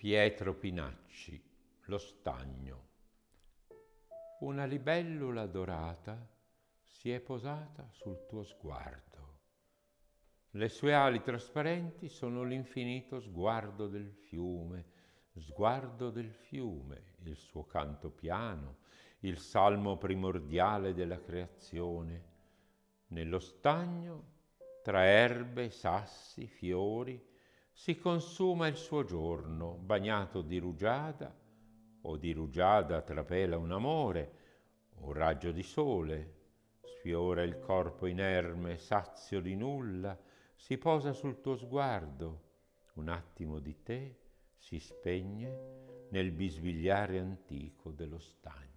Pietro Pinacci, Lo stagno. Una libellula dorata si è posata sul tuo sguardo. Le sue ali trasparenti sono l'infinito sguardo del fiume, sguardo del fiume, il suo canto piano, il salmo primordiale della creazione. Nello stagno, tra erbe, sassi, fiori, si consuma il suo giorno, bagnato di rugiada, o di rugiada trapela un amore, un raggio di sole, sfiora il corpo inerme, sazio di nulla, si posa sul tuo sguardo, un attimo di te si spegne nel bisbigliare antico dello stagno.